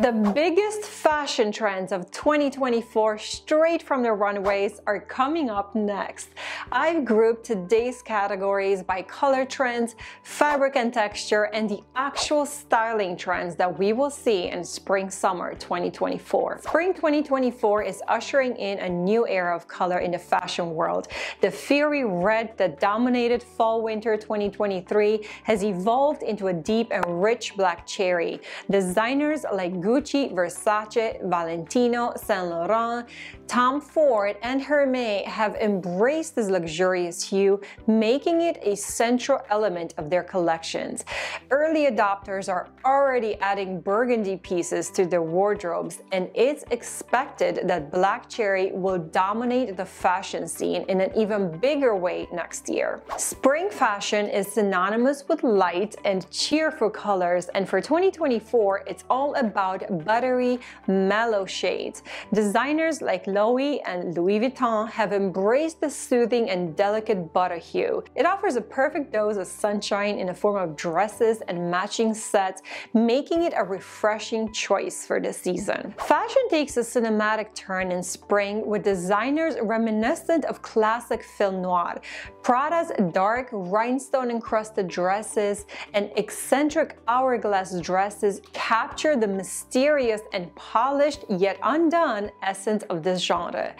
The biggest fashion trends of 2024 straight from the runways are coming up next. I've grouped today's categories by color trends, fabric and texture, and the actual styling trends that we will see in spring summer 2024. Spring 2024 is ushering in a new era of color in the fashion world. The fiery red that dominated fall winter 2023 has evolved into a deep and rich black cherry. Designers like Gucci, Versace, Valentino, Saint Laurent, Tom Ford, and Hermes have embraced this luxurious hue, making it a central element of their collections. Early adopters are already adding burgundy pieces to their wardrobes, and it's expected that black cherry will dominate the fashion scene in an even bigger way next year. Spring fashion is synonymous with light and cheerful colors, and for 2024, it's all about buttery, mellow shades. Designers like Loewe and Louis Vuitton have embraced the soothing and delicate butter hue. It offers a perfect dose of sunshine in the form of dresses and matching sets, making it a refreshing choice for the season. Fashion takes a cinematic turn in spring with designers reminiscent of classic film noir. Prada's dark rhinestone-encrusted dresses and eccentric hourglass dresses capture the mysterious and polished yet undone essence of this genre.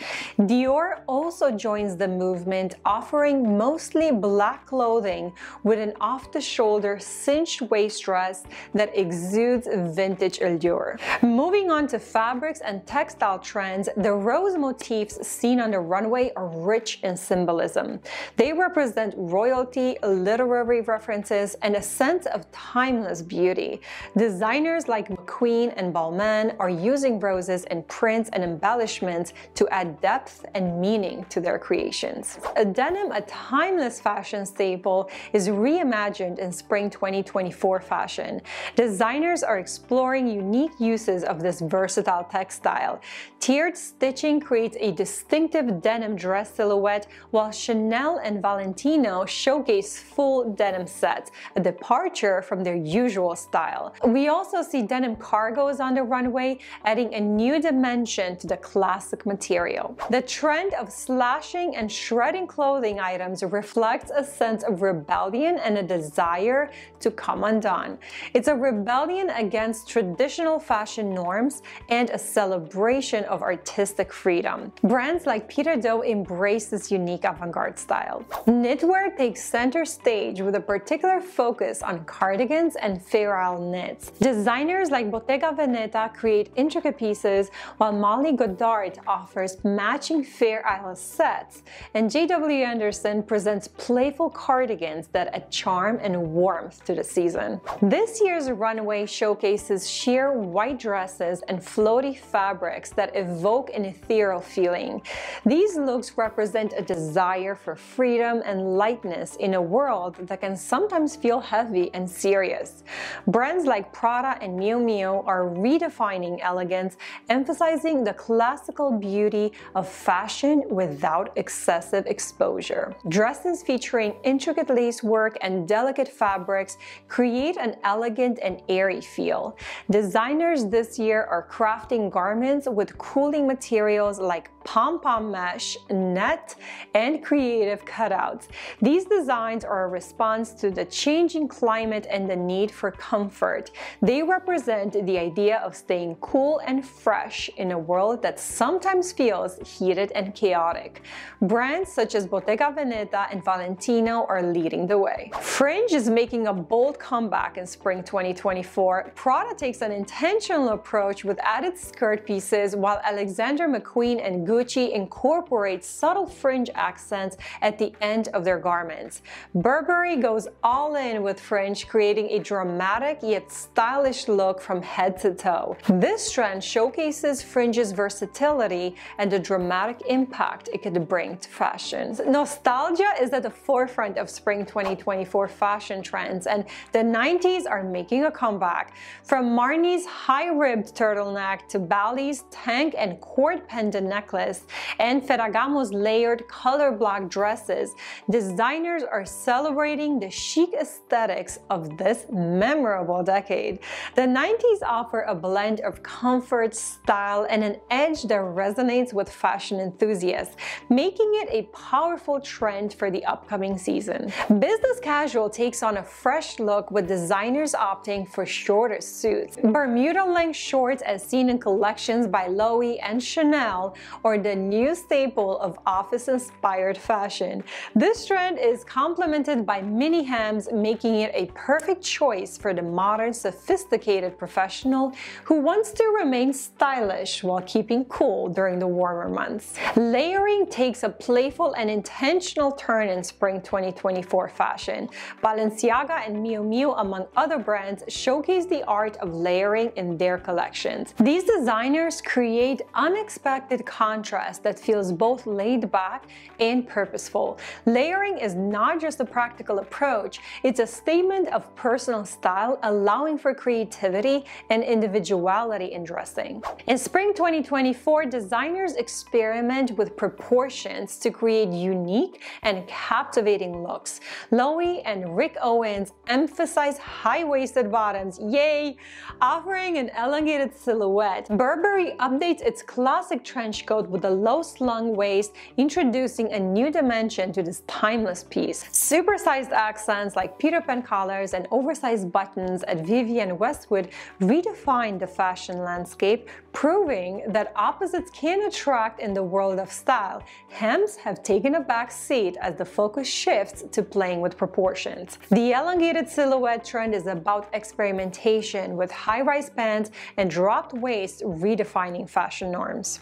Dior also joins the movement, offering mostly black clothing with an off-the-shoulder cinched waist dress that exudes vintage allure. Moving on to fabrics and textile trends, the rose motifs seen on the runway are rich in symbolism. They represent royalty, literary references, and a sense of timeless beauty. Designers like McQueen and Balmain are using roses in prints and embellishments to add depth and meaning to their creations. A denim, a timeless fashion staple, is reimagined in spring 2024 fashion. Designers are exploring unique uses of this versatile textile. Tiered stitching creates a distinctive denim dress silhouette, while Chanel and Valentino showcase full denim sets, a departure from their usual style. We also see denim cargos on the runway, adding a new dimension to the classic material. The trend of slashing and shredding clothing items reflects a sense of rebellion and a desire to come undone. It's a rebellion against traditional fashion norms and a celebration of artistic freedom. Brands like Peter Do embrace this unique avant-garde style. Knitwear takes center stage with a particular focus on cardigans and Isle knits. Designers like Bottega Veneta create intricate pieces, while Molly Goddard offers matching Fair Isle sets, and J.W. Anderson presents playful cardigans that add charm and warmth to the season. This year's runway showcases sheer white dresses and floaty fabrics that evoke an ethereal feeling. These looks represent a desire for freedom and lightness in a world that can sometimes feel heavy and serious. Brands like Prada and Miu Miu are redefining elegance, emphasizing the classical beauty of fashion without excessive exposure. Dresses featuring intricate lace work and delicate fabrics create an elegant and airy feel. Designers this year are crafting garments with cooling materials like pom-pom mesh, net, and creative cutouts. These designs are a response to the changing climate and the need for comfort. They represent the idea of staying cool and fresh in a world that sometimes feels heated and chaotic. Brands such as Bottega Veneta and Valentino are leading the way. Fringe is making a bold comeback in spring 2024. Prada takes an intentional approach with added skirt pieces, while Alexander McQueen and Gucci incorporate subtle fringe accents at the end of their garments. Burberry goes all in with fringe, creating a dramatic yet stylish look from head to toe. This trend showcases fringe's versatility and the dramatic impact it could bring to fashion. Nostalgia is at the forefront of spring 2024 fashion trends, and the 90s are making a comeback. From Marni's high-ribbed turtleneck to Bally's tank and cord pendant necklace, necklace, and Ferragamo's layered color block dresses, designers are celebrating the chic aesthetics of this memorable decade. The 90s offer a blend of comfort, style, and an edge that resonates with fashion enthusiasts, making it a powerful trend for the upcoming season. Business casual takes on a fresh look with designers opting for shorter suits. Bermuda length shorts as seen in collections by Loewe and Chanel or the new staple of office-inspired fashion. This trend is complemented by mini hems making it a perfect choice for the modern sophisticated professional who wants to remain stylish while keeping cool during the warmer months. Layering takes a playful and intentional turn in spring 2024 fashion. Balenciaga and Miu Miu among other brands showcase the art of layering in their collections. These designers create unexpected contrast that feels both laid back and purposeful. Layering is not just a practical approach, it's a statement of personal style allowing for creativity and individuality in dressing. In spring 2024, designers experiment with proportions to create unique and captivating looks. Loewe and Rick Owens emphasize high-waisted bottoms, yay, offering an elongated silhouette. Burberry updates its classic trench coat with a low-slung waist, introducing a new dimension to this timeless piece. Supersized accents like Peter Pan collars and oversized buttons at Vivienne Westwood redefine the fashion landscape, proving that opposites can attract in the world of style. Hems have taken a back seat as the focus shifts to playing with proportions. The elongated silhouette trend is about experimentation with high-rise pants and dropped waist redefining fashion norms.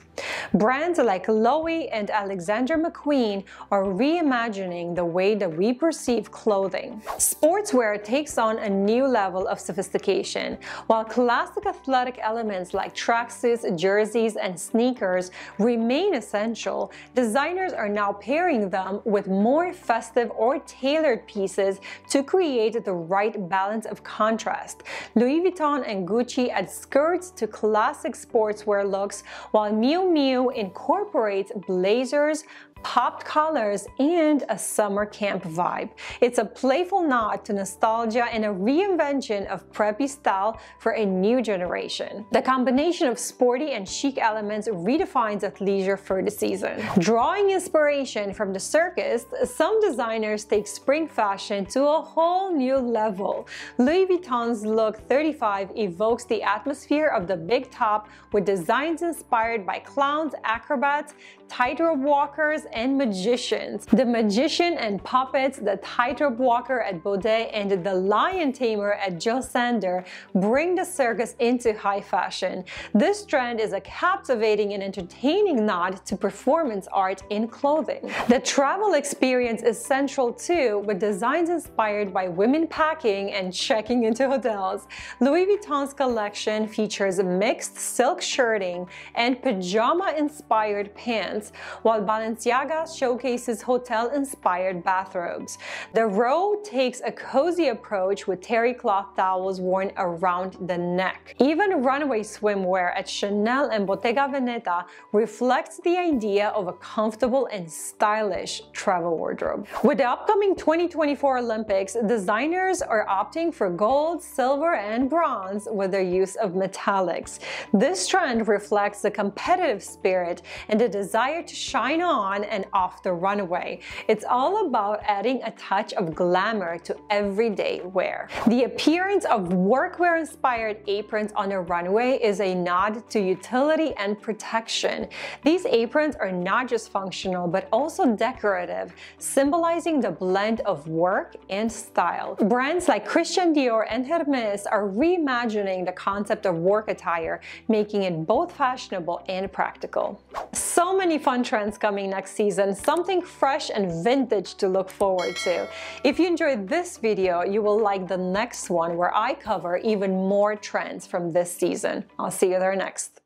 Brands like Loewe and Alexander McQueen are reimagining the way that we perceive clothing. Sportswear takes on a new level of sophistication. While classic athletic elements like tracksuits, jerseys, and sneakers remain essential, designers are now pairing them with more festive or tailored pieces to create the right balance of contrast. Louis Vuitton and Gucci add skirts to classic sportswear looks, while Miu Miu incorporates blazers, popped colors, and a summer camp vibe. It's a playful nod to nostalgia and a reinvention of preppy style for a new generation. The combination of sporty and chic elements redefines athleisure for the season. Drawing inspiration from the circus, some designers take spring fashion to a whole new level. Louis Vuitton's Look 35 evokes the atmosphere of the big top with designs inspired by clowns, acrobats, tightrope walkers, and magicians. The magician and puppets, the tightrope walker at Baudet, and the lion tamer at Jil Sander bring the circus into high fashion. This trend is a captivating and entertaining nod to performance art in clothing. The travel experience is central too, with designs inspired by women packing and checking into hotels. Louis Vuitton's collection features mixed silk shirting and pajama-inspired pants, while Balenciaga showcases hotel-inspired bathrobes. The row takes a cozy approach with terry cloth towels worn around the neck. Even runway swimwear at Chanel and Bottega Veneta reflects the idea of a comfortable and stylish travel wardrobe. With the upcoming 2024 Olympics, designers are opting for gold, silver, and bronze with their use of metallics. This trend reflects the competitive spirit and the desire to shine on and off the runway. It's all about adding a touch of glamour to everyday wear. The appearance of workwear-inspired aprons on a runway is a nod to utility and protection. These aprons are not just functional, but also decorative, symbolizing the blend of work and style. Brands like Christian Dior and Hermes are reimagining the concept of work attire, making it both fashionable and practical. So many fun trends coming next season, something fresh and vintage to look forward to. If you enjoyed this video, you will like the next one where I cover even more trends from this season. I'll see you there next.